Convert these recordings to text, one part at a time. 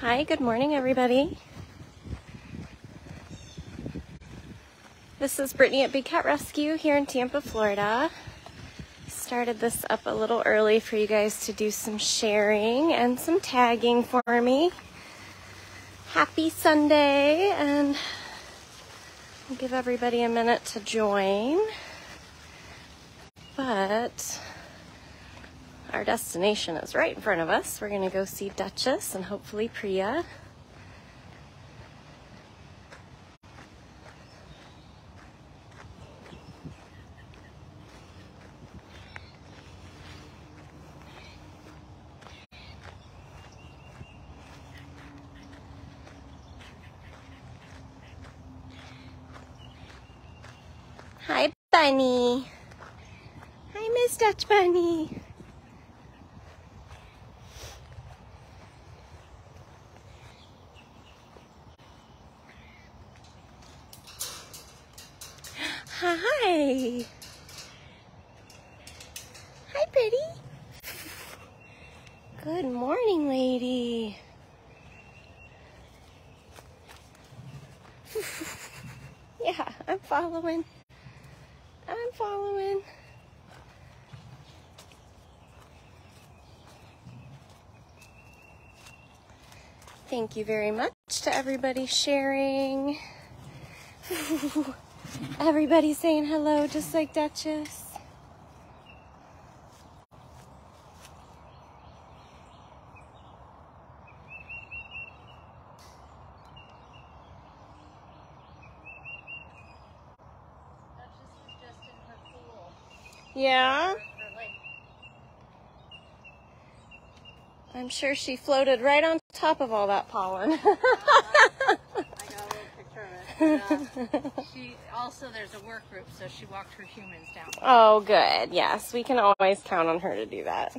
Hi, good morning, everybody. This is Brittany at Big Cat Rescue here in Tampa, Florida. Started this up a little early for you guys to do some sharing and some tagging for me. Happy Sunday, and I'll give everybody a minute to join. But our destination is right in front of us. We're going to go see Dutchess and hopefully Priya. Hi, Bunny. Hi, Miss Dutch Bunny. Hi. Hi, pretty. Good morning, lady. yeah, I'm following. I'm following. Thank you very much to everybody sharing. Everybody saying hello, just like Dutchess. Yeah? I'm sure she floated right on top of all that pollen. she also there's a work group, so she walked her humans down. Oh, good. Yes, we can always count on her to do that.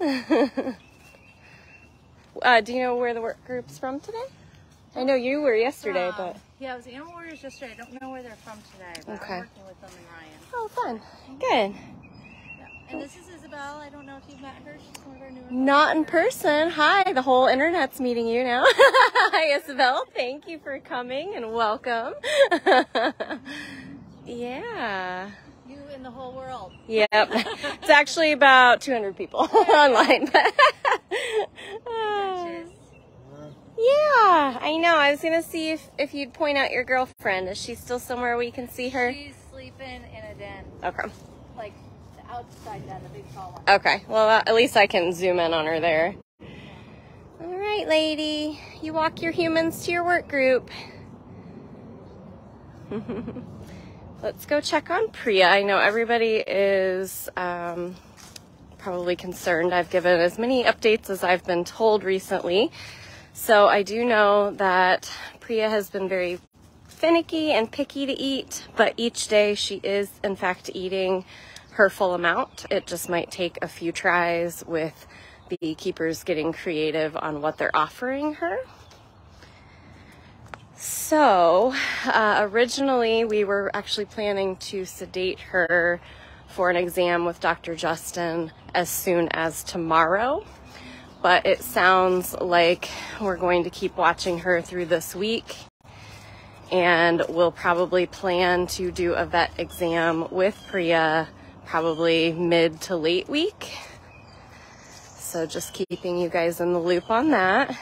uh, do you know where the work group's from today? I know you were yesterday, Um, but yeah, it was Animal Warriors yesterday. I don't know where they're from today, but Okay. I'm working with them and Ryan. oh, fun. Good. And this is Isabel. I don't know if you've met her. She's one of our newer. Not in person. Hi, the whole internet's meeting you now. Hi, Isabel. Thank you for coming and welcome. yeah. You in the whole world. Yep. It's actually about 200 people online. Yeah, I know. I was going to see if, if you'd point out your girlfriend. Is she still somewhere we can see her? She's sleeping in a den, Okay. like outside den, the big tall one. Okay. Well, uh, at least I can zoom in on her there. All right, lady. You walk your humans to your work group. Let's go check on Priya. I know everybody is um, probably concerned. I've given as many updates as I've been told recently. So I do know that Priya has been very finicky and picky to eat, but each day she is, in fact, eating her full amount. It just might take a few tries with the keepers getting creative on what they're offering her. So, uh, originally we were actually planning to sedate her for an exam with Dr. Justin as soon as tomorrow. But it sounds like we're going to keep watching her through this week and we'll probably plan to do a vet exam with Priya probably mid to late week. So just keeping you guys in the loop on that.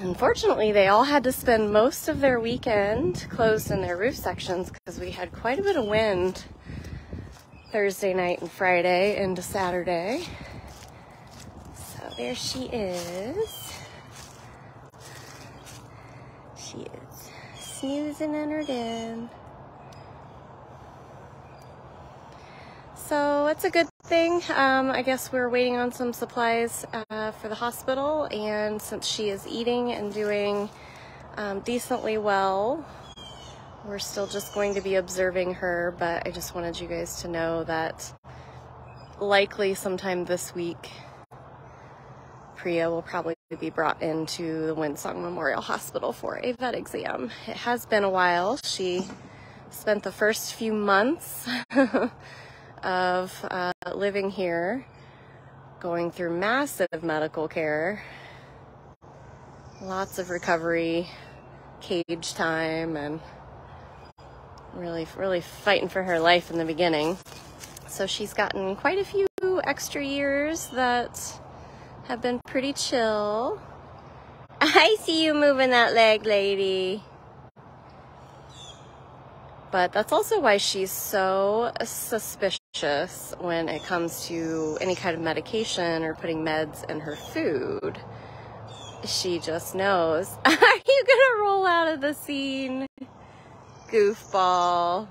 Unfortunately, they all had to spend most of their weekend closed in their roof sections because we had quite a bit of wind Thursday night and Friday into Saturday. So there she is. She is snoozing in her den. So it's a good thing. Um, I guess we're waiting on some supplies uh, for the hospital, and since she is eating and doing um, decently well, we're still just going to be observing her. But I just wanted you guys to know that likely sometime this week, Priya will probably be brought into the Windsong Memorial Hospital for a vet exam. It has been a while. She spent the first few months of uh, living here going through massive medical care lots of recovery, cage time, and really, really fighting for her life in the beginning. So she's gotten quite a few extra years that have been pretty chill. I see you moving that leg, lady. But that's also why she's so suspicious when it comes to any kind of medication or putting meds in her food. She just knows. Are you gonna roll out of the scene? Goofball.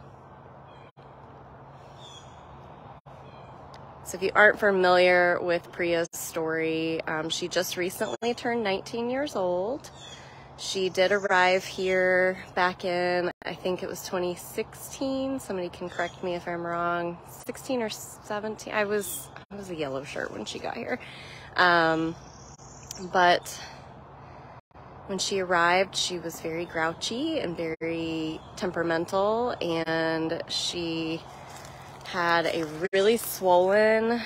So if you aren't familiar with Priya's story, um, she just recently turned 19 years old. She did arrive here back in, I think it was 2016. Somebody can correct me if I'm wrong. 16 or 17. I was I was a yellow shirt when she got here. Um, but when she arrived, she was very grouchy and very temperamental, and she had a really swollen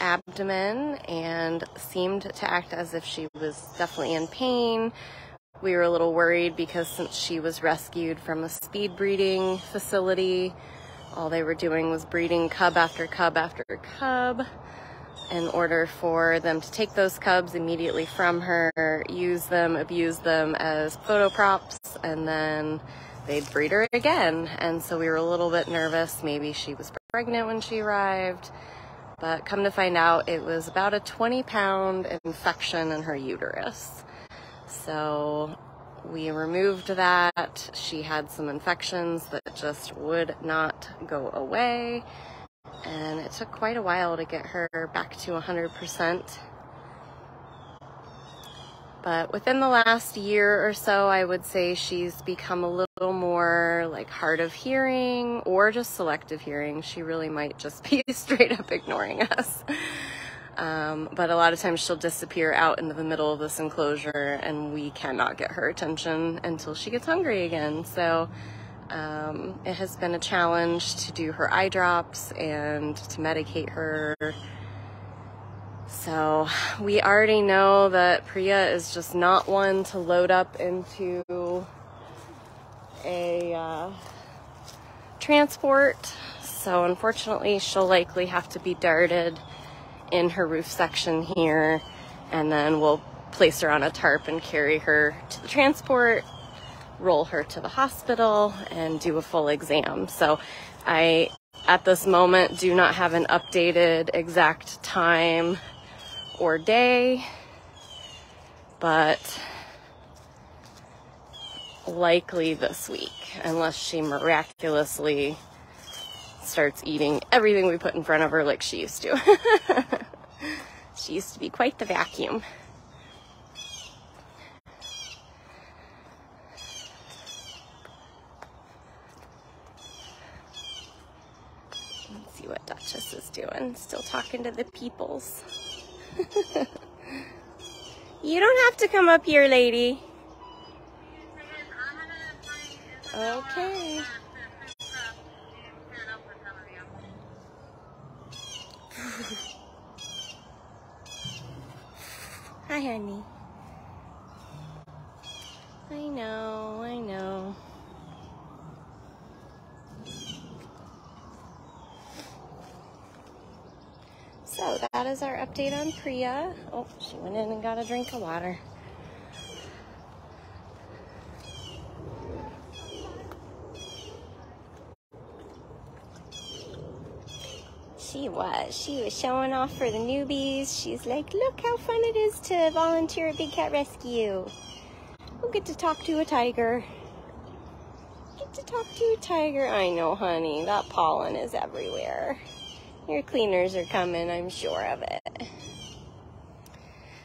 abdomen and seemed to act as if she was definitely in pain we were a little worried because since she was rescued from a speed breeding facility, all they were doing was breeding cub after cub after cub in order for them to take those cubs immediately from her, use them, abuse them as photo props, and then they'd breed her again. And so we were a little bit nervous. Maybe she was pregnant when she arrived. But come to find out, it was about a 20 pound infection in her uterus. So we removed that. She had some infections that just would not go away. And it took quite a while to get her back to 100%. But within the last year or so, I would say she's become a little more like hard of hearing or just selective hearing. She really might just be straight up ignoring us. Um, but a lot of times she'll disappear out into the middle of this enclosure and we cannot get her attention until she gets hungry again. So um, it has been a challenge to do her eye drops and to medicate her. So we already know that Priya is just not one to load up into a uh, transport. So unfortunately, she'll likely have to be darted in her roof section here, and then we'll place her on a tarp and carry her to the transport, roll her to the hospital, and do a full exam. So I, at this moment, do not have an updated exact time or day, but likely this week, unless she miraculously starts eating everything we put in front of her like she used to. she used to be quite the vacuum. Let's see what Dutchess is doing. Still talking to the peoples. you don't have to come up here, lady. Okay. Hi, honey. I know, I know. So that is our update on Priya. Oh, she went in and got a drink of water. she was. She was showing off for the newbies. She's like, look how fun it is to volunteer at Big Cat Rescue. We'll get to talk to a tiger. Get to talk to a tiger. I know, honey. That pollen is everywhere. Your cleaners are coming, I'm sure of it.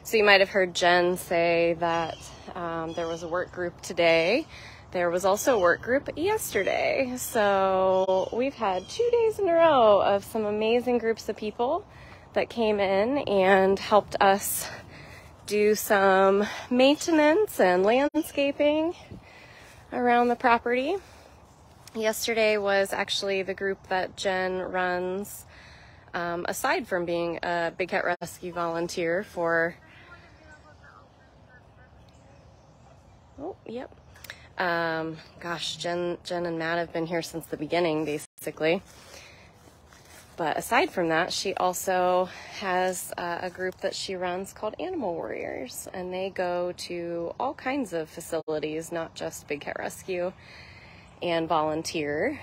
So you might have heard Jen say that um, there was a work group today there was also a work group yesterday. So we've had two days in a row of some amazing groups of people that came in and helped us do some maintenance and landscaping around the property. Yesterday was actually the group that Jen runs, um, aside from being a Big Cat Rescue volunteer for Oh, yep. Um, gosh, Jen, Jen and Matt have been here since the beginning, basically. But aside from that, she also has uh, a group that she runs called Animal Warriors, and they go to all kinds of facilities, not just Big Cat Rescue, and volunteer.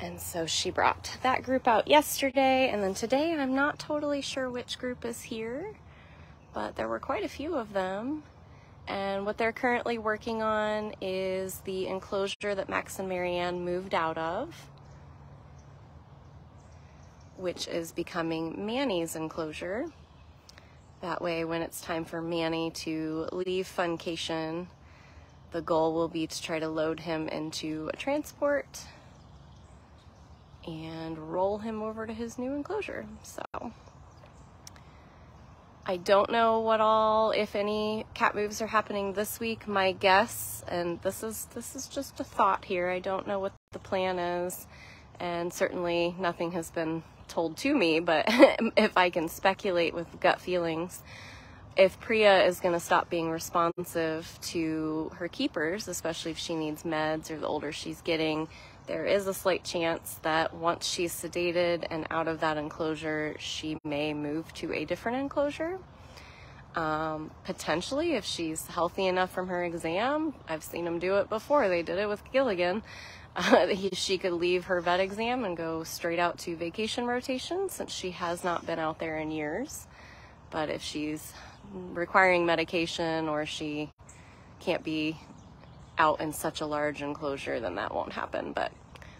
And so she brought that group out yesterday, and then today I'm not totally sure which group is here, but there were quite a few of them. And what they're currently working on is the enclosure that Max and MaryAnn moved out of, which is becoming Manny's enclosure. That way, when it's time for Manny to leave Funcation, the goal will be to try to load him into a transport and roll him over to his new enclosure. So I don't know what all, if any, cat moves are happening this week. My guess, and this is this is just a thought here. I don't know what the plan is, and certainly nothing has been told to me. But if I can speculate with gut feelings, if Priya is going to stop being responsive to her keepers, especially if she needs meds or the older she's getting, there is a slight chance that once she's sedated and out of that enclosure, she may move to a different enclosure. Um, potentially, if she's healthy enough from her exam, I've seen them do it before. They did it with Gilligan. Uh, he, she could leave her vet exam and go straight out to vacation rotation since she has not been out there in years. But if she's requiring medication or she can't be out in such a large enclosure, then that won't happen. But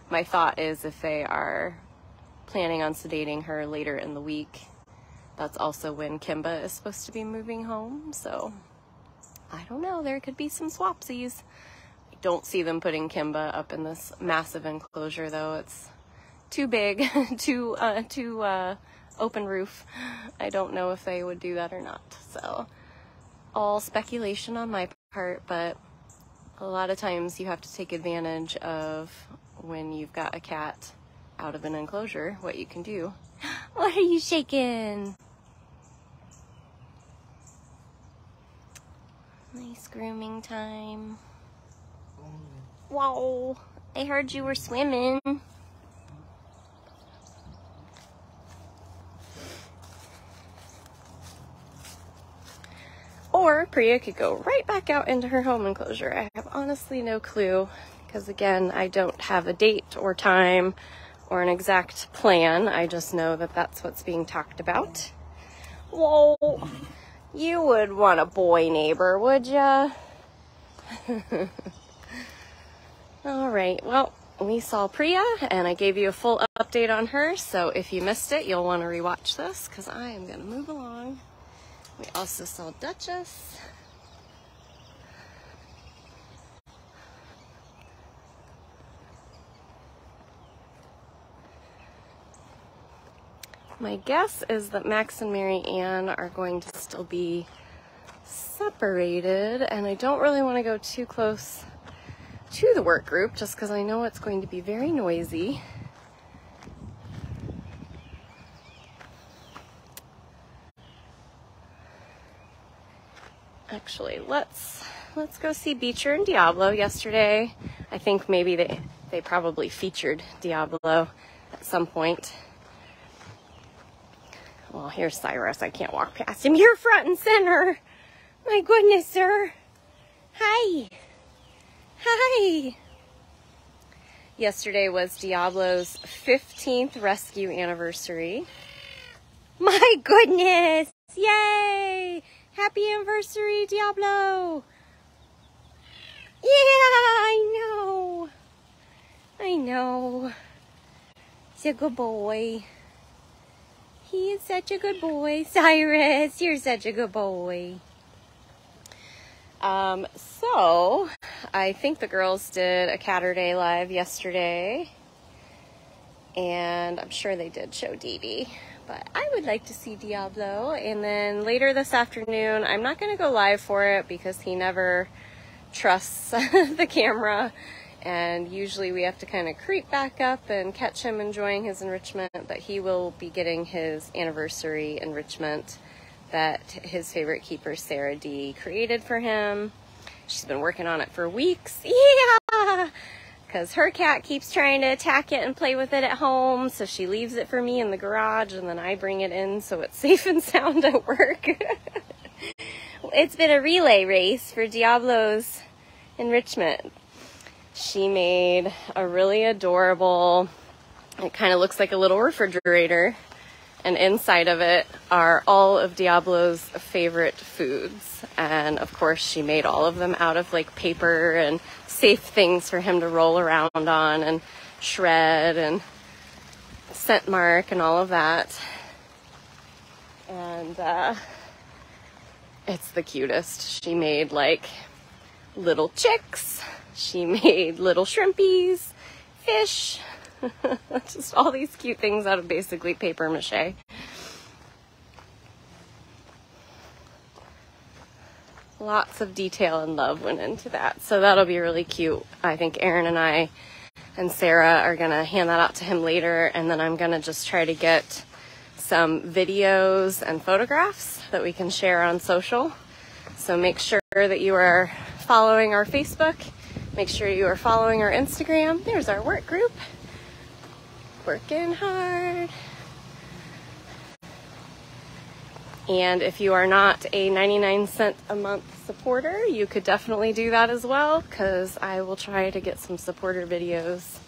my thought is if they are planning on sedating her later in the week, that's also when Kimba is supposed to be moving home. So I don't know. There could be some swapsies. I don't see them putting Kimba up in this massive enclosure though. It's too big, too uh, too uh, open roof. I don't know if they would do that or not. So all speculation on my part, but a lot of times you have to take advantage of when you've got a cat out of an enclosure, what you can do. What are you shaking? Nice grooming time. Whoa, I heard you were swimming. Or Priya could go right back out into her home enclosure. I have honestly no clue because, again, I don't have a date or time or an exact plan. I just know that that's what's being talked about. Whoa, you would want a boy neighbor, would ya? All right, well, we saw Priya and I gave you a full update on her. So if you missed it, you'll want to rewatch this because I am going to move along. We also saw Dutchess. My guess is that Max and MaryAnn are going to still be separated, and I don't really want to go too close to the work group just because I know it's going to be very noisy. Actually. Let's let's go see Beacher and Diablo yesterday. I think maybe they they probably featured Diablo at some point. Well, here's Cyrus. I can't walk past him. You're front and center. My goodness, sir. Hi. Hi. Yesterday was Diablo's 15th rescue anniversary. My goodness. Yay. Happy anniversary, Diablo! Yeah, I know. I know. He's a good boy. He is such a good boy. Cyrus, you're such a good boy. Um, so, I think the girls did a Catterday live yesterday. And I'm sure they did show Dee Dee but I would like to see Diablo. And then later this afternoon, I'm not going to go live for it because he never trusts the camera. And usually we have to kind of creep back up and catch him enjoying his enrichment, but he will be getting his anniversary enrichment that his favorite keeper, Sarah D, created for him. She's been working on it for weeks. Yeah! Because her cat keeps trying to attack it and play with it at home, so she leaves it for me in the garage and then I bring it in so it's safe and sound at work. it's been a relay race for Diablo's enrichment. She made a really adorable, it kind of looks like a little refrigerator and inside of it are all of Diablo's favorite foods. And of course, she made all of them out of like paper and safe things for him to roll around on and shred and scent mark and all of that. And uh, it's the cutest. She made like little chicks, she made little shrimpies, fish, Just all these cute things out of basically paper mache. Lots of detail and love went into that. So that'll be really cute. I think Aaron and I and Sarah are going to hand that out to him later. And then I'm going to just try to get some videos and photographs that we can share on social. So make sure that you are following our Facebook. Make sure you are following our Instagram. There's our work group working hard. And if you are not a 99 cent a month supporter, you could definitely do that as well because I will try to get some supporter videos.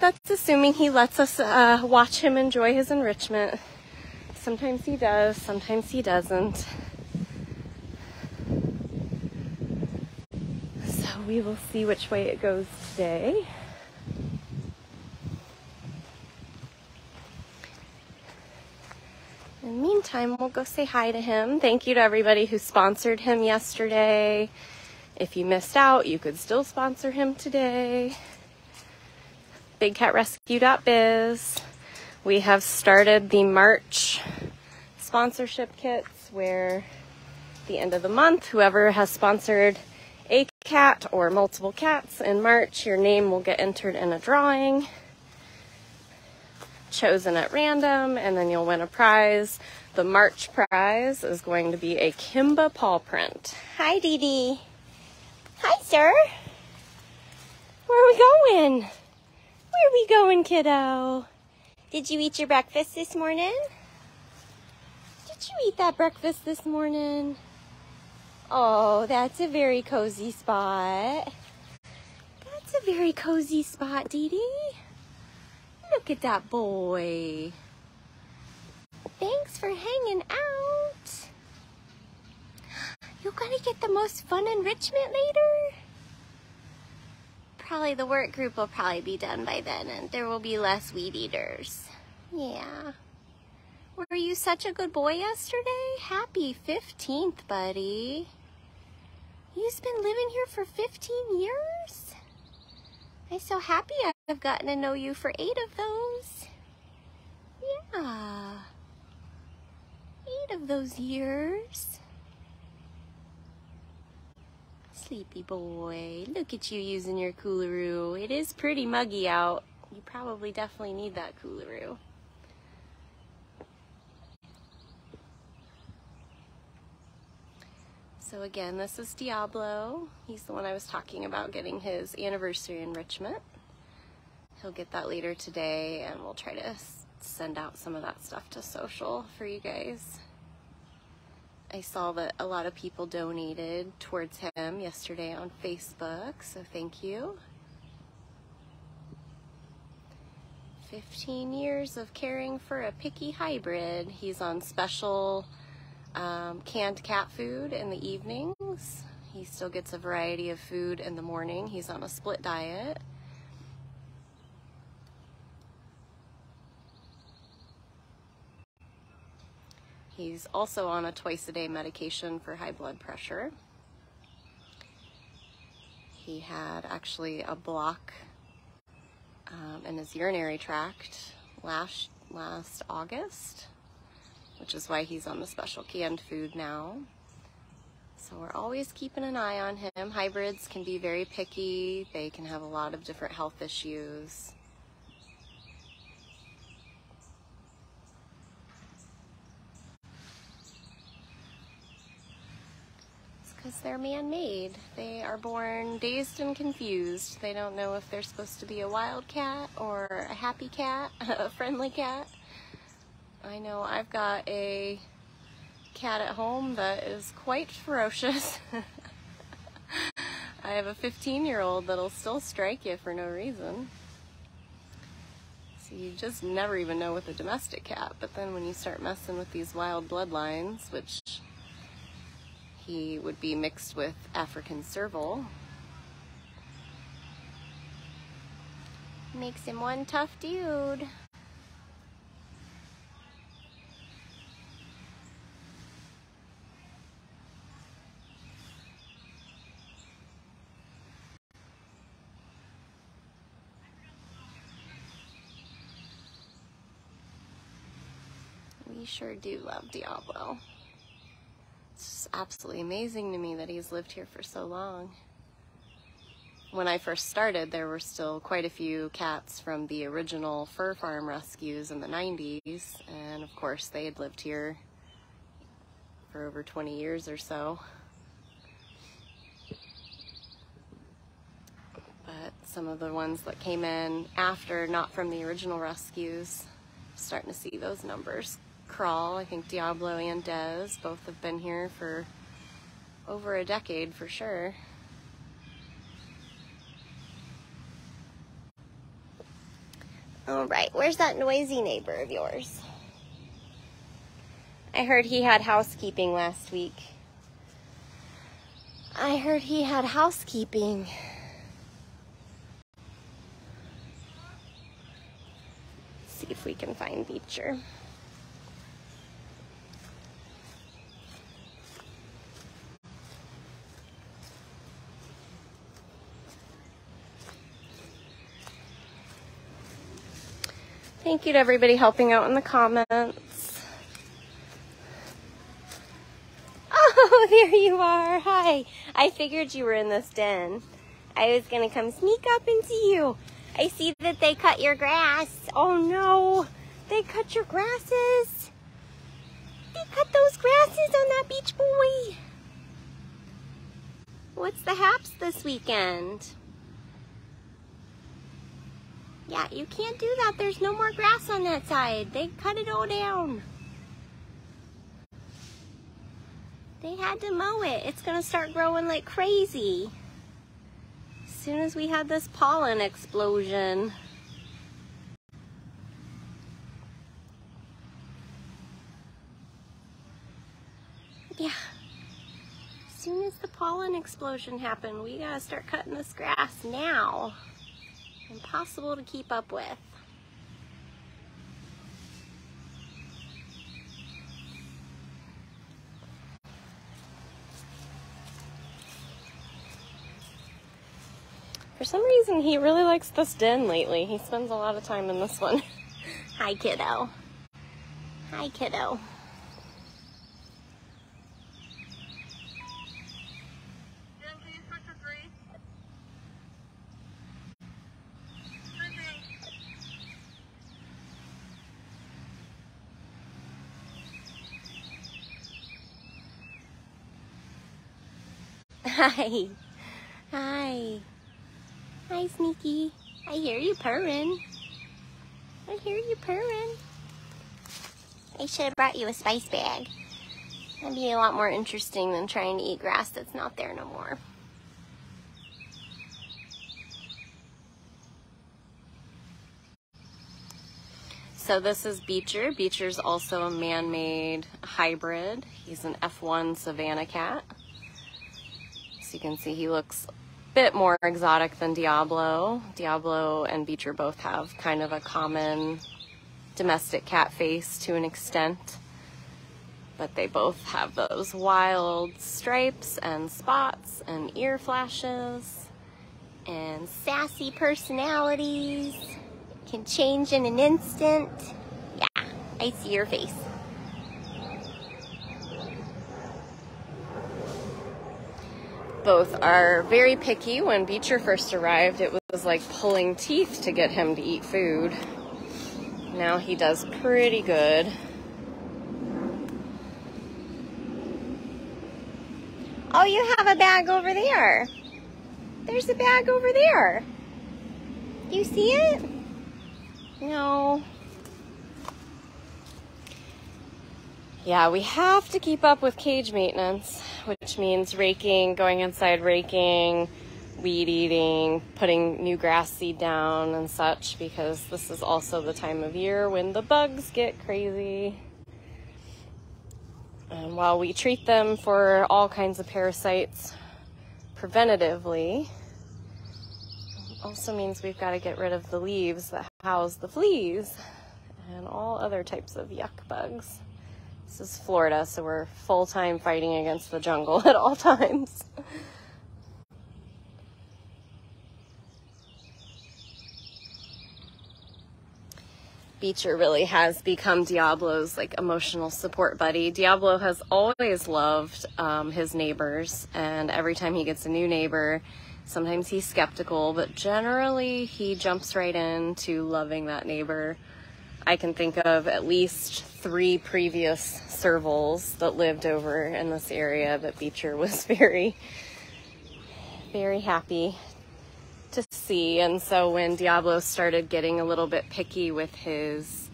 That's assuming he lets us uh, watch him enjoy his enrichment. Sometimes he does, sometimes he doesn't. So we will see which way it goes today. In the meantime, we'll go say hi to him. Thank you to everybody who sponsored him yesterday. If you missed out, you could still sponsor him today. BigCatRescue.biz. We have started the March sponsorship kits where the end of the month, whoever has sponsored a cat or multiple cats in March, your name will get entered in a drawing chosen at random, and then you'll win a prize. The March prize is going to be a Kimba paw print. Hi, Dee Dee. Hi, sir. Where are we going? Where are we going, kiddo? Did you eat your breakfast this morning? Did you eat that breakfast this morning? Oh, that's a very cozy spot. That's a very cozy spot, Dee Dee. Look at that boy. Thanks for hanging out. You're gonna get the most fun enrichment later? Probably the work group will probably be done by then and there will be less weed eaters. Yeah. Were you such a good boy yesterday? Happy 15th, buddy. You've been living here for 15 years? I'm so happy I've gotten to know you for eight of those. Yeah. Eight of those years. Sleepy boy. Look at you using your coolaroo. It is pretty muggy out. You probably definitely need that coolaroo. So again, this is Diablo. He's the one I was talking about getting his anniversary enrichment. He'll get that later today and we'll try to send out some of that stuff to social for you guys. I saw that a lot of people donated towards him yesterday on Facebook, so thank you. 15 years of caring for a picky hybrid. He's on special um, canned cat food in the evenings. He still gets a variety of food in the morning. He's on a split diet. He's also on a twice a day medication for high blood pressure. He had actually a block um, in his urinary tract last last August which is why he's on the special canned food now. So we're always keeping an eye on him. Hybrids can be very picky. They can have a lot of different health issues. Because they're man-made. They are born dazed and confused. They don't know if they're supposed to be a wild cat or a happy cat, a friendly cat. I know I've got a cat at home that is quite ferocious. I have a 15 year old that'll still strike you for no reason. So you just never even know with a domestic cat. But then when you start messing with these wild bloodlines, which he would be mixed with African serval, makes him one tough dude. We sure do love Diablo. It's absolutely amazing to me that he's lived here for so long. When I first started, there were still quite a few cats from the original fur farm rescues in the 90s, and of course, they had lived here for over 20 years or so. But some of the ones that came in after, not from the original rescues, starting to see those numbers crawl. I think Diablo and Dez both have been here for over a decade for sure. All right, where's that noisy neighbor of yours? I heard he had housekeeping last week. I heard he had housekeeping. see if we can find Beacher. Thank you to everybody helping out in the comments. Oh, there you are. Hi. I figured you were in this den. I was going to come sneak up and see you. I see that they cut your grass. Oh no. They cut your grasses. They cut those grasses on that beach boy. What's the haps this weekend? Yeah, you can't do that. There's no more grass on that side. They cut it all down. They had to mow it. It's to start growing like crazy. As soon as we had this pollen explosion. Yeah. As soon as the pollen explosion happened, we got to start cutting this grass now impossible to keep up with. For some reason, he really likes this den lately. He spends a lot of time in this one. Hi, kiddo. Hi, kiddo. Hi. Hi. Hi, Sneaky. I hear you purring. I hear you purring. I should have brought you a spice bag. That'd be a lot more interesting than trying to eat grass that's not there no more. So this is Beacher. Beacher's also a man-made hybrid. He's an F1 Savannah cat you can see he looks a bit more exotic than Diablo. Diablo and Beacher both have kind of a common domestic cat face to an extent. But they both have those wild stripes and spots and ear flashes and sassy personalities. Can change in an instant. Yeah, I see your face. Both are very picky. When Beacher first arrived, it was like pulling teeth to get him to eat food. Now he does pretty good. Oh, you have a bag over there. There's a bag over there. Do you see it? No. Yeah, we have to keep up with cage maintenance, which means raking, going inside raking, weed eating, putting new grass seed down and such, because this is also the time of year when the bugs get crazy. And while we treat them for all kinds of parasites preventatively, also means we've got to get rid of the leaves that house the fleas and all other types of yuck bugs. This is Florida, so we're full time fighting against the jungle at all times. Beacher really has become Diablo's like emotional support buddy. Diablo has always loved um, his neighbors, and every time he gets a new neighbor, sometimes he's skeptical, but generally he jumps right into loving that neighbor. I can think of at least three previous servals that lived over in this area that Beacher was very, very happy to see. And so when Diablo started getting a little bit picky with his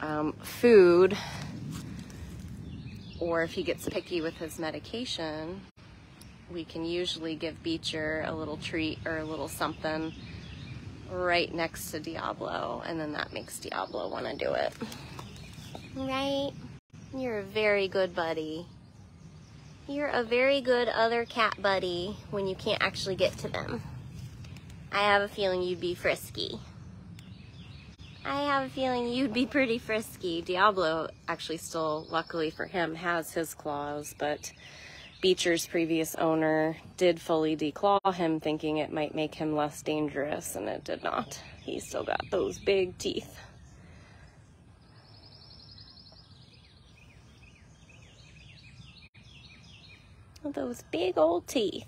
um, food, or if he gets picky with his medication, we can usually give Beacher a little treat or a little something right next to Diablo, and then that makes Diablo want to do it. Right? You're a very good buddy. You're a very good other cat buddy when you can't actually get to them. I have a feeling you'd be frisky. I have a feeling you'd be pretty frisky. Diablo actually still, luckily for him, has his claws, but Beacher's previous owner did fully declaw him, thinking it might make him less dangerous, and it did not. He still got those big teeth. Those big old teeth.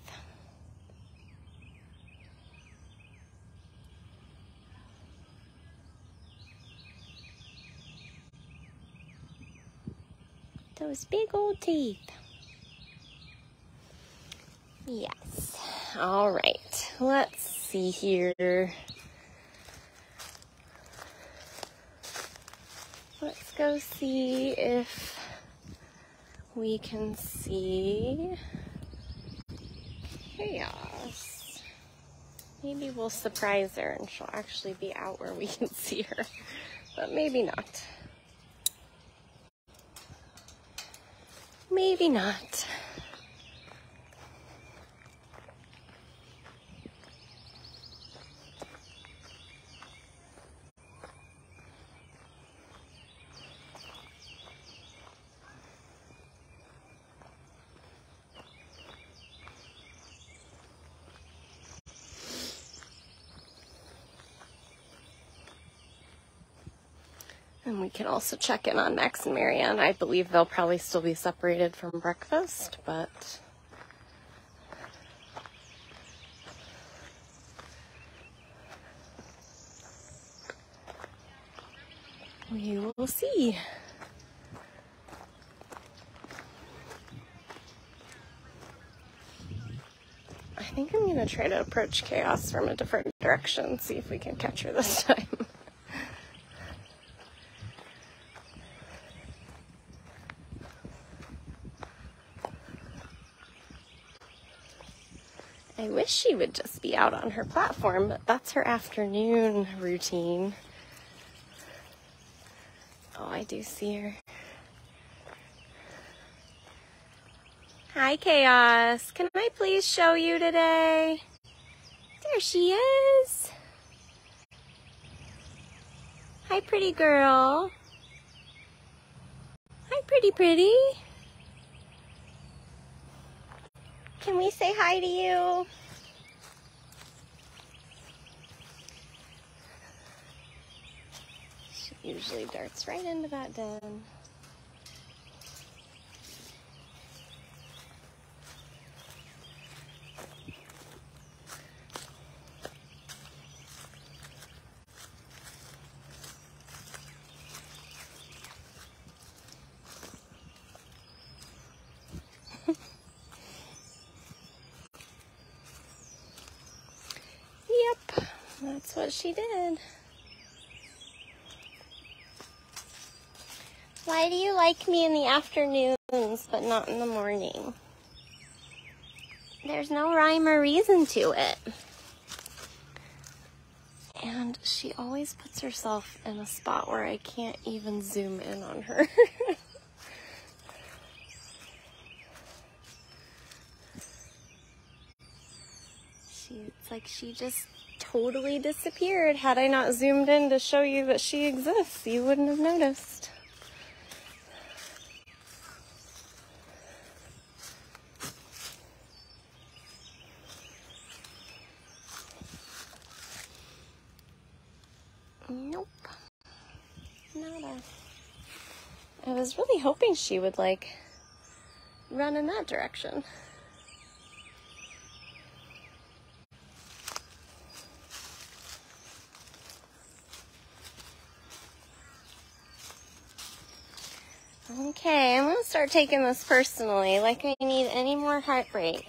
Those big old teeth. Yes. All right. Let's see here. Let's go see if we can see chaos. Maybe we'll surprise her and she'll actually be out where we can see her, but maybe not. Maybe not. And we can also check in on Max and MaryAnn. I believe they'll probably still be separated from breakfast, but we will see. I think I'm going to try to approach chaos from a different direction, see if we can catch her this time. I wish she would just be out on her platform, but that's her afternoon routine. Oh, I do see her. Hi, Chaos. Can I please show you today? There she is. Hi, pretty girl. Hi, pretty, pretty. Can we say hi to you? usually darts right into that den. yep, that's what she did. Why do you like me in the afternoons but not in the morning? There's no rhyme or reason to it. And she always puts herself in a spot where I can't even zoom in on her. she, it's like she just totally disappeared. Had I not zoomed in to show you that she exists, you wouldn't have noticed. Nope. Nada. I was really hoping she would like run in that direction. Okay, I'm gonna start taking this personally, like I need any more heartbreak.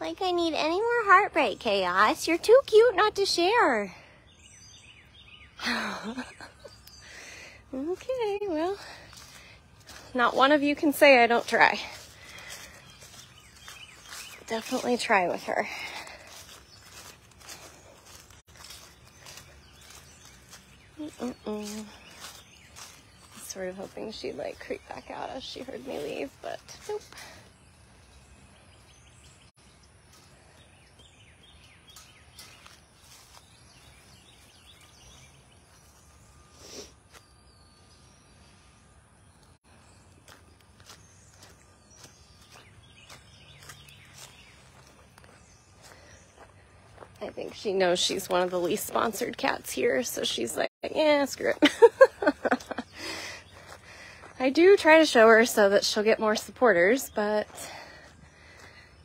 Like I need any more heartbreak, Chaos. You're too cute not to share. okay, well, not one of you can say I don't try. Definitely try with her. Mm-mm. Sort of hoping she'd like creep back out as she heard me leave, but nope. I think she knows she's one of the least sponsored cats here, so she's like, yeah, screw it. I do try to show her so that she'll get more supporters, but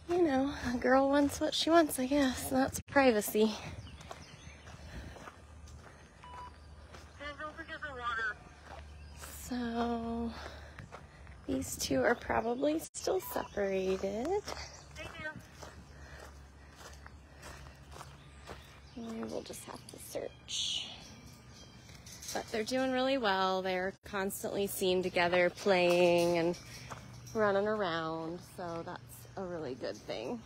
you know, a girl wants what she wants, I guess. That's privacy. So these two are probably still separated. We will just have to search. But they're doing really well. They're constantly seen together playing and running around, so that's a really good thing.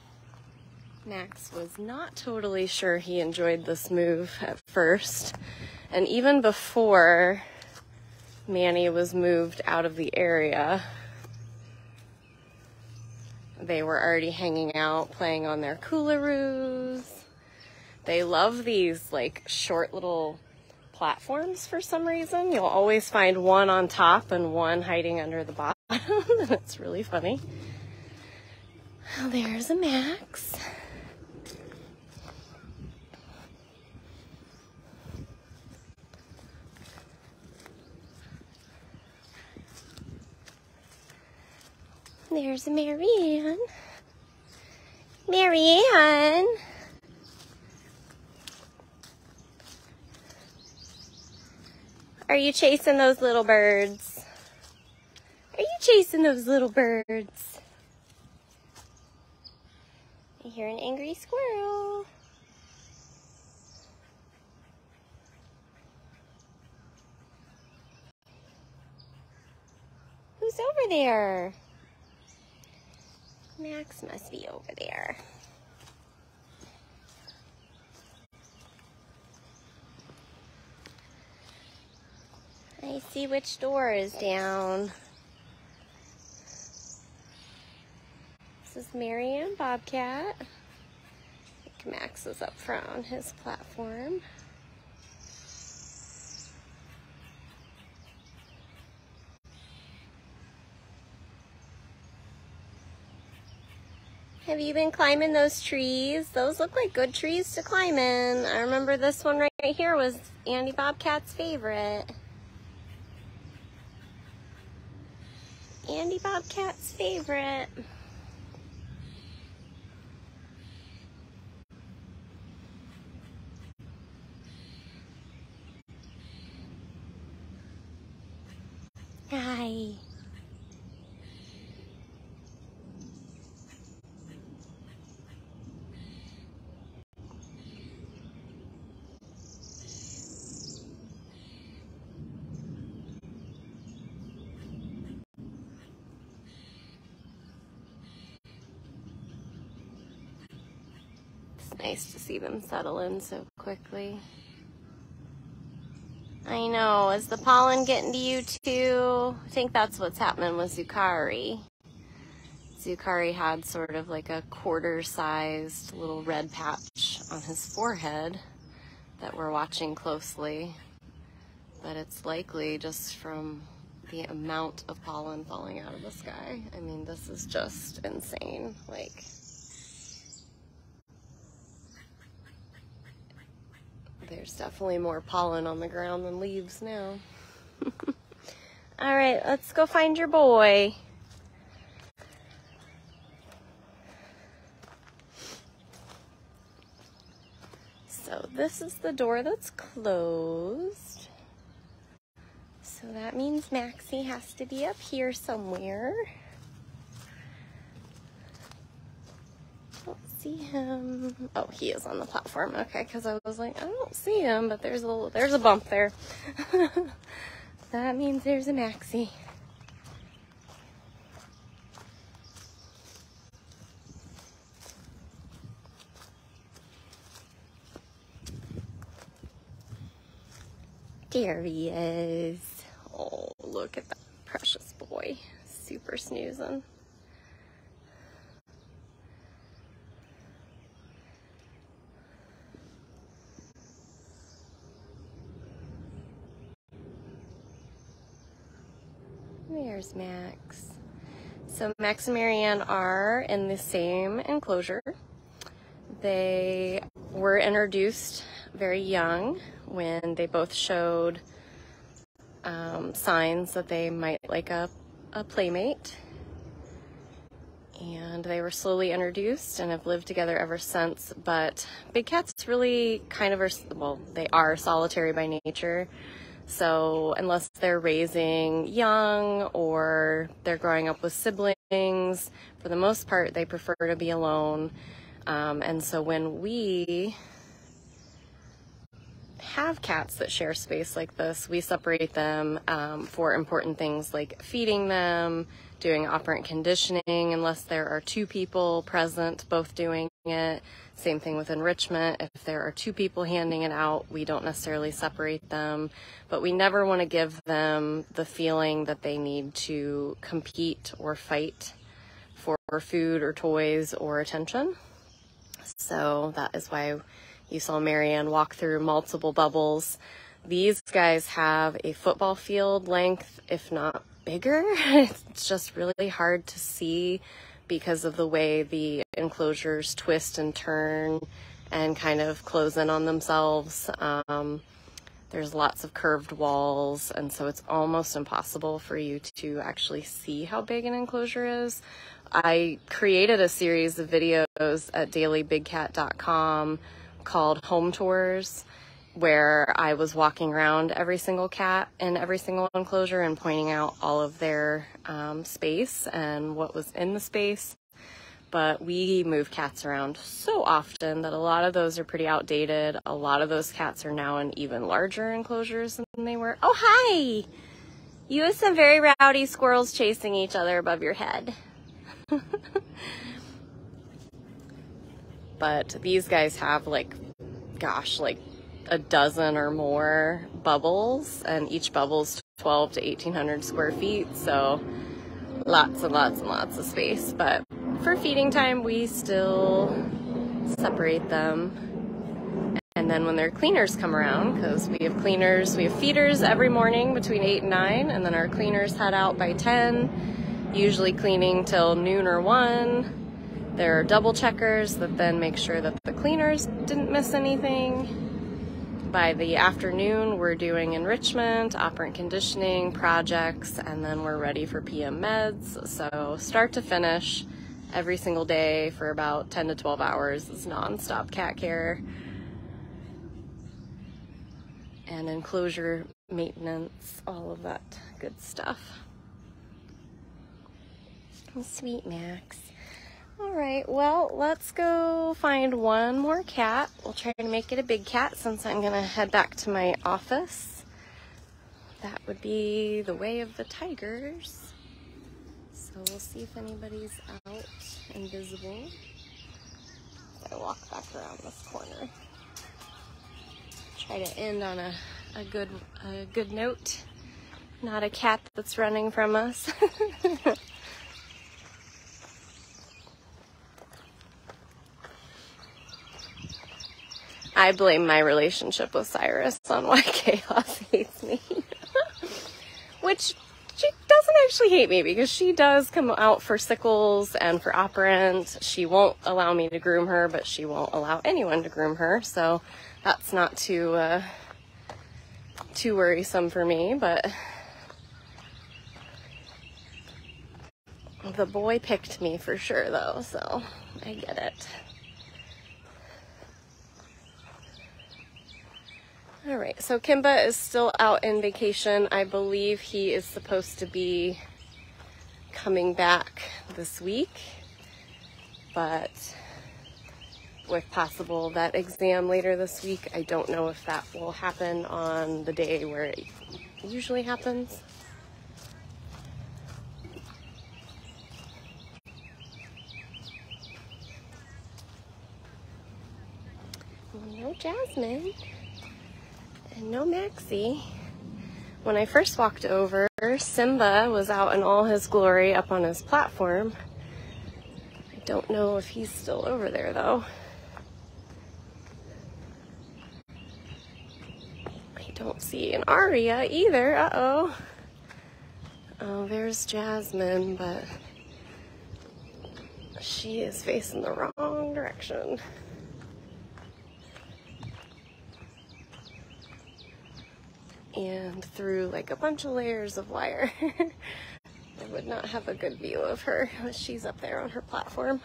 Max was not totally sure he enjoyed this move at first. And even before Manny was moved out of the area, they were already hanging out, playing on their coolaroos. They love these like short little platforms for some reason. You'll always find one on top and one hiding under the bottom. it's really funny. Well, there's a Max. There's a MaryAnn. MaryAnn. Are you chasing those little birds? Are you chasing those little birds? I hear an angry squirrel. Who's over there? Max must be over there. I see which door is down. This is MaryAnn Bobcat. Max is up front on his platform. Have you been climbing those trees? Those look like good trees to climb in. I remember this one right here was Andy Bobcat's favorite. Andy Bobcat's favorite. Hi. Nice to see them settle in so quickly. I know. Is the pollen getting to you too? I think that's what's happening with Zukari. Zukari had sort of like a quarter sized little red patch on his forehead that we're watching closely. But it's likely just from the amount of pollen falling out of the sky. I mean, this is just insane. Like, there's definitely more pollen on the ground than leaves now. All right, let's go find your boy. So this is the door that's closed. So that means Maxie has to be up here somewhere. Don't him. Oh, he is on the platform. Okay, because I was like, I don't see him, but there's a there's a bump there. that means there's a Maxie. There he is. Oh, look at that precious boy. Super snoozing. There's Max. So Max and MaryAnn are in the same enclosure. They were introduced very young when they both showed um, signs that they might like a, a playmate. And they were slowly introduced and have lived together ever since. But big cats really kind of are, well, they are solitary by nature. So unless they're raising young or they're growing up with siblings, for the most part, they prefer to be alone. Um, and so when we have cats that share space like this, we separate them um, for important things like feeding them, doing operant conditioning, unless there are two people present both doing it. Same thing with enrichment. If there are two people handing it out, we don't necessarily separate them, but we never want to give them the feeling that they need to compete or fight for food or toys or attention. So that is why you saw MaryAnn walk through multiple bubbles. These guys have a football field length, if not bigger. It's just really hard to see because of the way the enclosures twist and turn and kind of close in on themselves. Um, there's lots of curved walls, and so it's almost impossible for you to actually see how big an enclosure is. I created a series of videos at dailybigcat.com called Home Tours, where I was walking around every single cat in every single enclosure and pointing out all of their um, space and what was in the space. But we move cats around so often that a lot of those are pretty outdated. A lot of those cats are now in even larger enclosures than they were. Oh, hi! You have some very rowdy squirrels chasing each other above your head. but these guys have like, gosh, like a dozen or more bubbles, and each bubble's 12 to 1800 square feet, so lots and lots and lots of space. But for feeding time, we still separate them. And then when their cleaners come around, because we have cleaners, we have feeders every morning between 8 and 9, and then our cleaners head out by 10, usually cleaning till noon or 1 there are double checkers that then make sure that the cleaners didn't miss anything. By the afternoon, we're doing enrichment, operant conditioning, projects, and then we're ready for PM meds. So start to finish, every single day for about 10 to 12 hours is nonstop cat care. And enclosure maintenance, all of that good stuff. Sweet Max. All right, well, let's go find one more cat. We'll try to make it a big cat since I'm gonna head back to my office. That would be the way of the tigers. So we'll see if anybody's out and visible. I walk back around this corner. Try to end on a, a good a good note. Not a cat that's running from us. I blame my relationship with Cyrus on why Chaos hates me. Which she doesn't actually hate me because she does come out for sickles and for operant. She won't allow me to groom her, but she won't allow anyone to groom her. So that's not too uh, too worrisome for me. But the boy picked me for sure, though, so I get it. All right, so Kimba is still out in vacation. I believe he is supposed to be coming back this week, but with possible that exam later this week, I don't know if that will happen on the day where it usually happens. No Jasmine and no Maxie. When I first walked over, Simba was out in all his glory up on his platform. I don't know if he's still over there though. I don't see an Aria either. Uh oh. Oh, there's Jasmine, but she is facing the wrong direction. And through like a bunch of layers of wire. I would not have a good view of her as she's up there on her platform.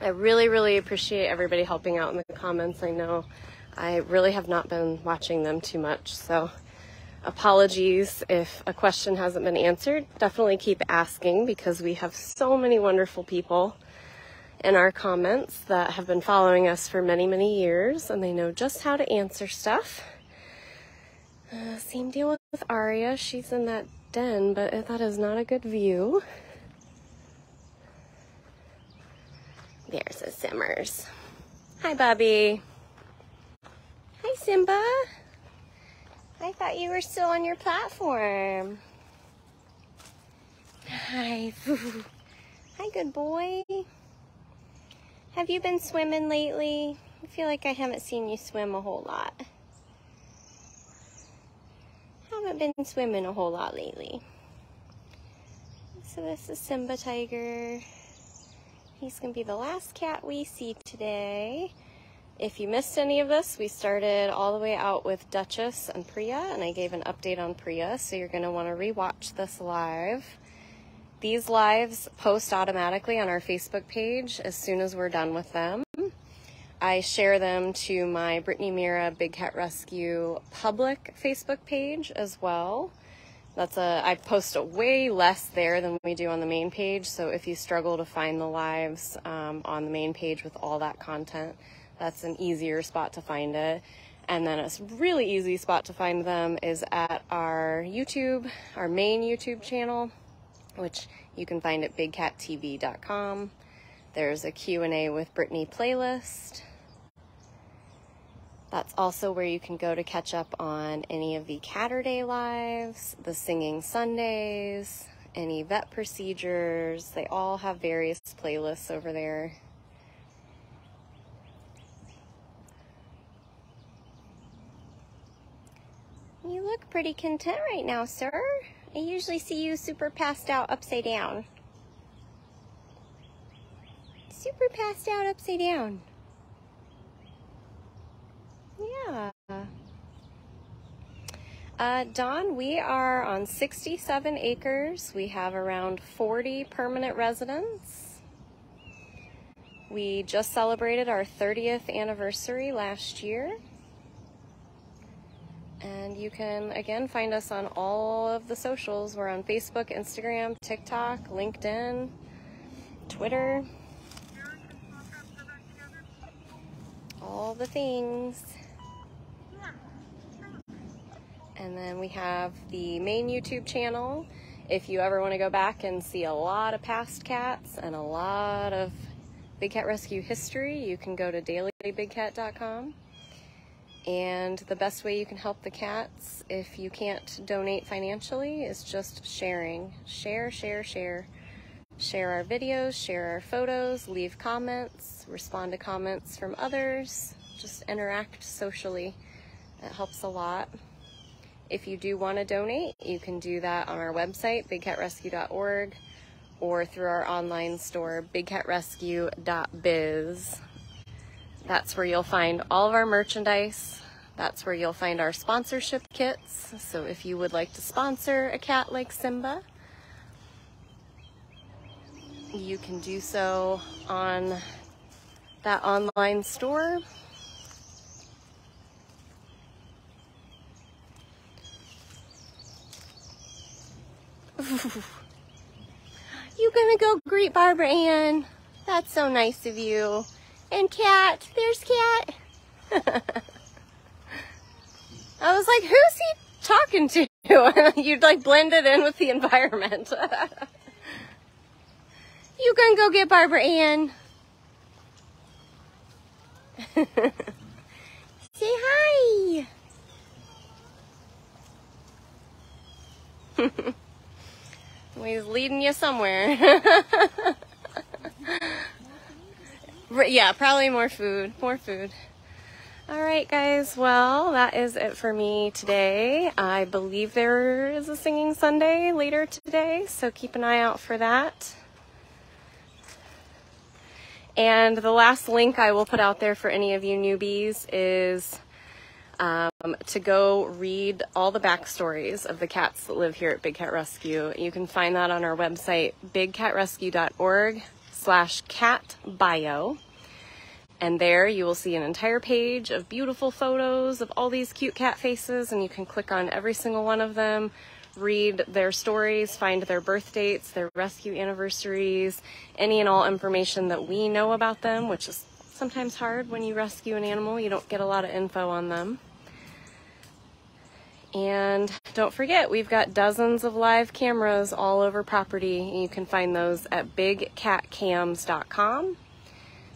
I really, really appreciate everybody helping out in the comments. I know I really have not been watching them too much, so apologies if a question hasn't been answered. Definitely keep asking because we have so many wonderful people in our comments that have been following us for many, many years and they know just how to answer stuff. Uh, same deal with Aria. She's in that den, but that is not a good view. There's a Simmers. Hi, Bubby. Hi, Simba. I thought you were still on your platform. Hi. Hi, good boy. Have you been swimming lately? I feel like I haven't seen you swim a whole lot. Haven't been swimming a whole lot lately. So this is Simba Tiger. He's going to be the last cat we see today. If you missed any of this, we started all the way out with Dutchess and Priya, and I gave an update on Priya, so you're going to want to rewatch this live. These lives post automatically on our Facebook page as soon as we're done with them. I share them to my Brittany Mira Big Cat Rescue public Facebook page as well. That's a I post way less there than we do on the main page. So if you struggle to find the lives um, on the main page with all that content, that's an easier spot to find it. And then a really easy spot to find them is at our YouTube, our main YouTube channel which you can find at bigcattv.com. There's a Q&A with Brittany playlist. That's also where you can go to catch up on any of the Catterday lives, the Singing Sundays, any vet procedures. They all have various playlists over there. You look pretty content right now, sir. I usually see you super passed out upside down. Super passed out upside down. Yeah. Uh, Don, we are on 67 acres. We have around 40 permanent residents. We just celebrated our 30th anniversary last year. And you can, again, find us on all of the socials. We're on Facebook, Instagram, TikTok, LinkedIn, Twitter. All the things. And then we have the main YouTube channel If you ever want to go back and see a lot of past cats and a lot of Big Cat Rescue history, you can go to dailybigcat.com. And the best way you can help the cats if you can't donate financially is just sharing. Share, share, share. Share our videos, share our photos, leave comments, respond to comments from others, just interact socially. It helps a lot. If you do want to donate, you can do that on our website, bigcatrescue.org, or through our online store, bigcatrescue.biz. That's where you'll find all of our merchandise. That's where you'll find our sponsorship kits. So if you would like to sponsor a cat like Simba, you can do so on that online store. you gonna go greet Barbara Ann? That's so nice of you. And Cat, there's Cat. I was like, who's he talking to? You'd like blend it in with the environment. you gonna go get Barbara Ann? Say hi. He's leading you somewhere. Yeah, probably more food. More food. All right, guys. Well, that is it for me today. I believe there is a singing Sunday later today, so keep an eye out for that. And the last link I will put out there for any of you newbies is um, to go read all the backstories of the cats that live here at Big Cat Rescue. You can find that on our website, bigcatrescue.org slash cat bio. And there you will see an entire page of beautiful photos of all these cute cat faces, and you can click on every single one of them, read their stories, find their birth dates, their rescue anniversaries, any and all information that we know about them, which is sometimes hard when you rescue an animal. You don't get a lot of info on them. And don't forget, we've got dozens of live cameras all over property. You can find those at bigcatcams.com.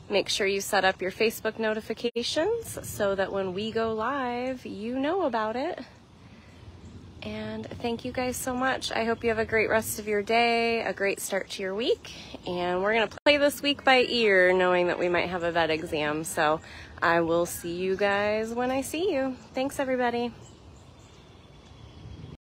Make sure you set up your Facebook notifications so that when we go live, you know about it. And thank you guys so much. I hope you have a great rest of your day, a great start to your week. And we're going to play this week by ear, knowing that we might have a vet exam. So I will see you guys when I see you. Thanks, everybody.